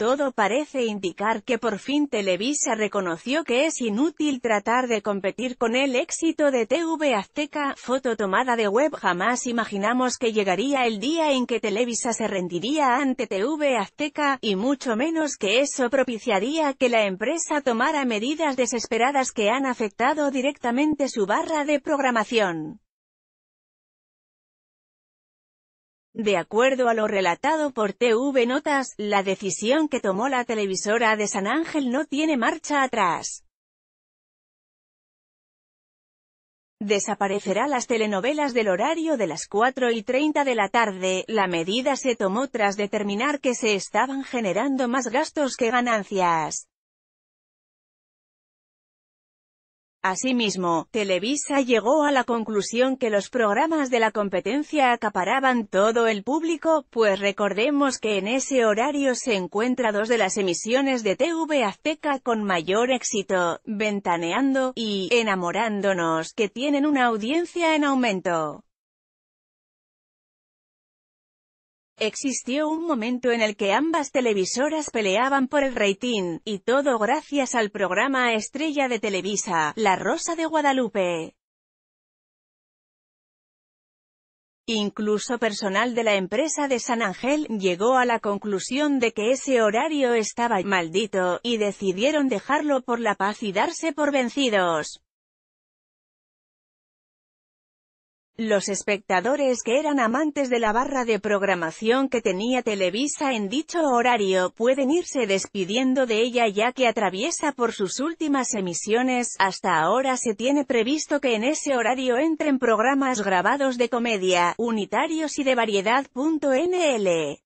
Todo parece indicar que por fin Televisa reconoció que es inútil tratar de competir con el éxito de TV Azteca, foto tomada de web jamás imaginamos que llegaría el día en que Televisa se rendiría ante TV Azteca, y mucho menos que eso propiciaría que la empresa tomara medidas desesperadas que han afectado directamente su barra de programación. De acuerdo a lo relatado por TV Notas, la decisión que tomó la televisora de San Ángel no tiene marcha atrás. Desaparecerá las telenovelas del horario de las 4 y 30 de la tarde, la medida se tomó tras determinar que se estaban generando más gastos que ganancias. Asimismo, Televisa llegó a la conclusión que los programas de la competencia acaparaban todo el público, pues recordemos que en ese horario se encuentra dos de las emisiones de TV Azteca con mayor éxito, Ventaneando, y Enamorándonos, que tienen una audiencia en aumento. Existió un momento en el que ambas televisoras peleaban por el rating, y todo gracias al programa estrella de Televisa, La Rosa de Guadalupe. Incluso personal de la empresa de San Ángel, llegó a la conclusión de que ese horario estaba maldito, y decidieron dejarlo por la paz y darse por vencidos. Los espectadores que eran amantes de la barra de programación que tenía Televisa en dicho horario, pueden irse despidiendo de ella ya que atraviesa por sus últimas emisiones, hasta ahora se tiene previsto que en ese horario entren programas grabados de comedia, unitarios y de variedad.nl.